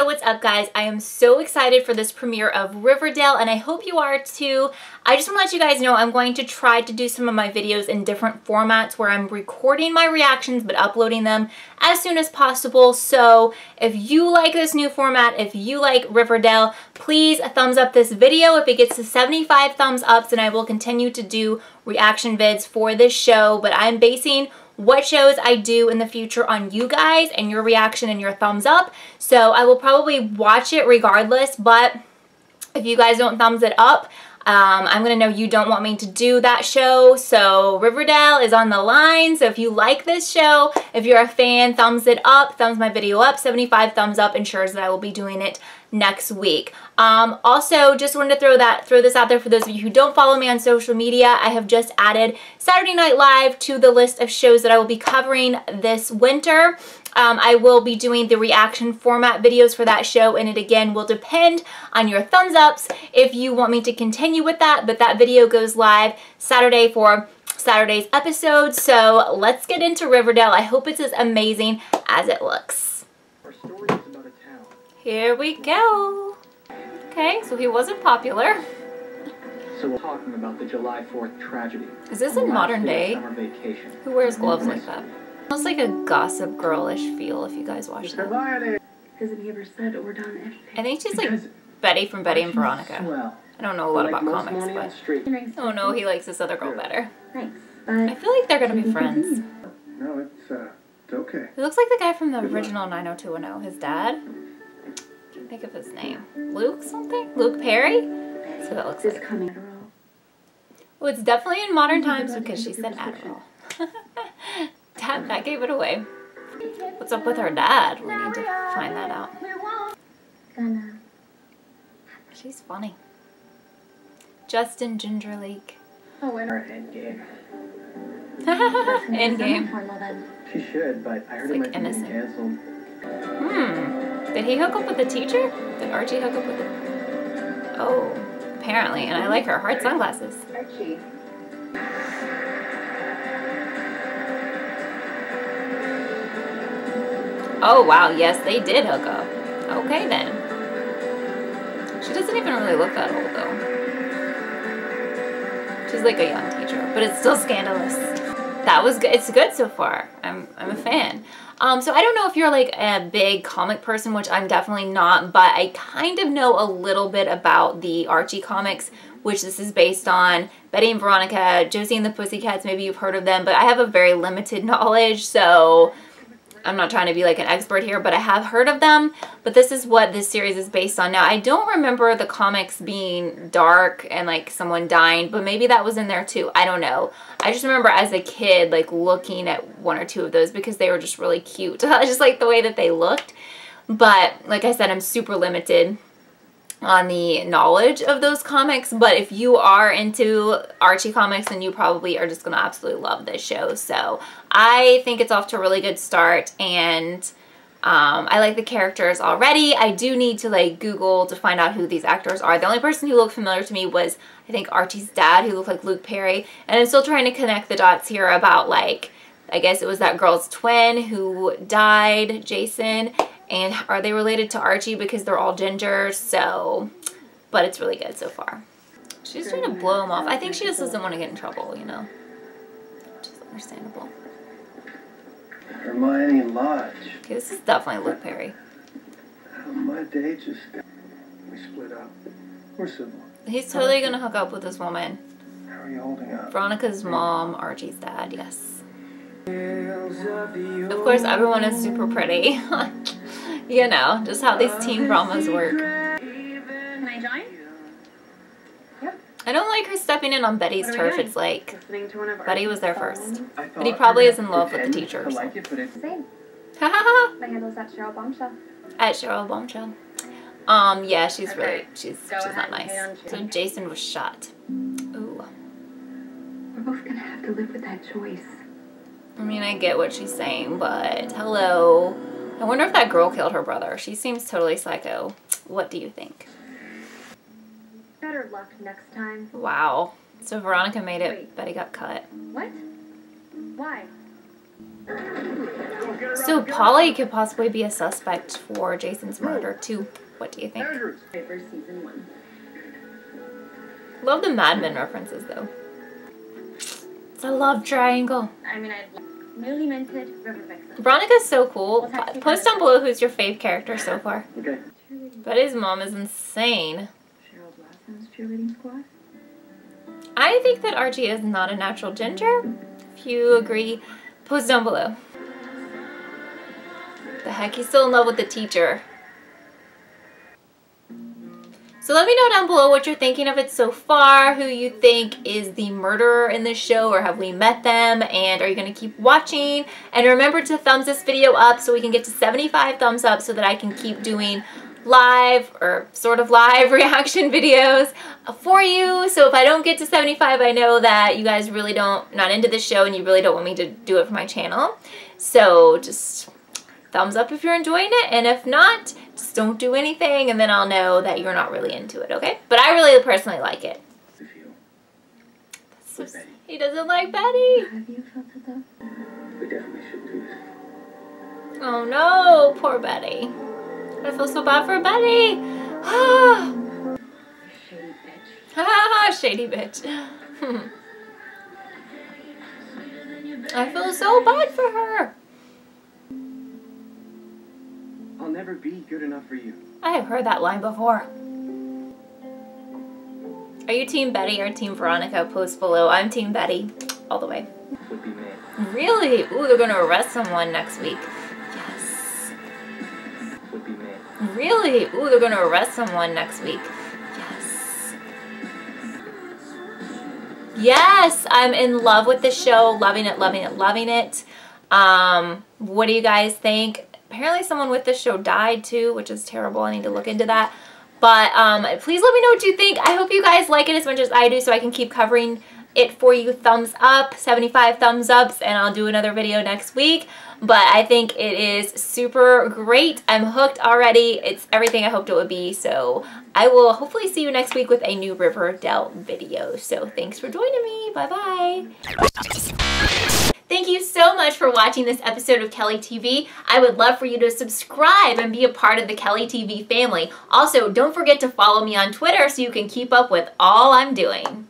So what's up guys? I am so excited for this premiere of Riverdale and I hope you are too. I just want to let you guys know I'm going to try to do some of my videos in different formats where I'm recording my reactions but uploading them as soon as possible. So if you like this new format, if you like Riverdale, please thumbs up this video. If it gets to 75 thumbs ups then I will continue to do reaction vids for this show. But I'm basing what shows I do in the future on you guys and your reaction and your thumbs up. So I will probably watch it regardless, but if you guys don't thumbs it up, um, I'm going to know you don't want me to do that show. So Riverdale is on the line. So if you like this show, if you're a fan, thumbs it up, thumbs my video up. 75 thumbs up ensures that I will be doing it next week. Um, also, just wanted to throw that throw this out there for those of you who don't follow me on social media. I have just added Saturday Night Live to the list of shows that I will be covering this winter. Um, I will be doing the reaction format videos for that show and it again will depend on your thumbs ups if you want me to continue with that but that video goes live Saturday for Saturday's episode so let's get into Riverdale. I hope it's as amazing as it looks. Here we go. Okay, so he wasn't popular. So we're talking about the July 4th tragedy. Is this in modern day? Vacation. Who wears gloves like that? Almost like a gossip girlish feel if you guys watch that. Hasn't he ever said or done anything? I think she's like Betty from Betty and Veronica. Well, I don't know a lot like about comics, but oh no, he likes this other girl better. Thanks. I feel like they're gonna be friends. No, it's uh, it's okay. He looks like the guy from the original 90210, his dad. Can't think of his name. Luke something? Luke Perry? That's what it looks this like. coming Adderall. Well, oh, it's definitely in modern times because she said Adderall. Dad, that gave it away. What's up with her dad? We need to find that out. Gonna. She's funny. Justin Gingerleak. Oh, and Our endgame. Endgame. Formula then. She should, but I heard It's it like might be canceled. Did he hook up with the teacher? Did Archie hook up with the... Oh, apparently. And I like her hard sunglasses. Archie. Oh, wow. Yes, they did hook up. Okay, then. She doesn't even really look that old, though. She's like a young teacher, but it's still scandalous. That was good. It's good so far. I'm, I'm a fan. Um, so I don't know if you're like a big comic person, which I'm definitely not, but I kind of know a little bit about the Archie comics, which this is based on. Betty and Veronica, Josie and the Pussycats, maybe you've heard of them, but I have a very limited knowledge, so I'm not trying to be like an expert here, but I have heard of them. But this is what this series is based on. Now, I don't remember the comics being dark and like someone dying, but maybe that was in there too. I don't know. I just remember as a kid like looking at one or two of those because they were just really cute. I just like the way that they looked. But like I said, I'm super limited on the knowledge of those comics but if you are into Archie comics then you probably are just gonna absolutely love this show. So I think it's off to a really good start and um, I like the characters already. I do need to like google to find out who these actors are. The only person who looked familiar to me was I think Archie's dad who looked like Luke Perry and I'm still trying to connect the dots here about like I guess it was that girl's twin who died, Jason, and are they related to Archie because they're all ginger, so, but it's really good so far. She's trying to blow him off. I think she just doesn't want to get in trouble, you know, which is understandable. Hermione Lodge. Okay, this is definitely Luke Perry. My day just we split up. We're civil. He's totally gonna hook up with this woman. How are you holding up? Veronica's mom, Archie's dad, yes. Of course, everyone is super pretty. you know, just how these teen dramas work. Can I join? I don't like her stepping in on Betty's What are we turf. It's like Listening to one of Betty was there first. But he probably is in love with the pretend teacher. to so. like it, Same. Ha ha ha! My handle's at Cheryl Bombshell. At Cheryl Bombshell. Um, yeah, she's Okay. really, she's, Go she's ahead not nice. So Jason was shot. Ooh. We're both gonna have to live with that choice. I mean, I get what she's saying, but hello. I wonder if that girl killed her brother. She seems totally psycho. What do you think? Better luck next time. Wow. So Veronica made it. Wait. Betty got cut. What? Why? So Polly could possibly be a suspect for Jason's murder too. What do you think? Viper season one. Love the Mad Men references though. It's a love triangle. I mean, I newly minted River Vixen. Veronica's so cool. Po- Post down below who's your fave character so far. Okay. But his mom is insane. Cheryl Blossom's cheerleading squad. I think that Archie is not a natural ginger. If you agree, post down below. The heck, he's still in love with the teacher. So let me know down below what you're thinking of it so far, who you think is the murderer in this show, or have we met them, and are you going to keep watching? And remember to thumbs this video up so we can get to 75 thumbs up so that I can keep doing live or sort of live reaction videos for you. So if I don't get to 75, I know that you guys really don't, not into this show and you really don't want me to do it for my channel. So just thumbs up if you're enjoying it. And if not, just don't do anything and then I'll know that you're not really into it, okay? But I really personally like it. So he doesn't like Betty. Have you felt it though? We definitely should do this. Oh no, poor Betty. I feel so bad for Betty. Ah. Shady bitch. Ah, shady bitch. I feel so bad for her. Never be good enough for you. I have heard that line before. Are you Team Betty or Team Veronica? Post below. I'm Team Betty. All the way. Would be me. Really? Ooh, they're gonna arrest someone next week. Yes. Would be me. Really? Ooh, they're gonna arrest someone next week. Yes. Yes, I'm in love with the show. Loving it, loving it, loving it. Um, what do you guys think? Apparently someone with the show died too, which is terrible. I need to look into that. But um, please let me know what you think. I hope you guys like it as much as I do so I can keep covering it for you. Thumbs up, 75 thumbs ups, and I'll do another video next week. But I think it is super great. I'm hooked already. It's everything I hoped it would be. So I will hopefully see you next week with a new Riverdale video. So thanks for joining me. Bye-bye. Much for watching this episode of Kellie TV. I would love for you to subscribe and be a part of the Kellie TV family. Also, don't forget to follow me on Twitter so you can keep up with all I'm doing.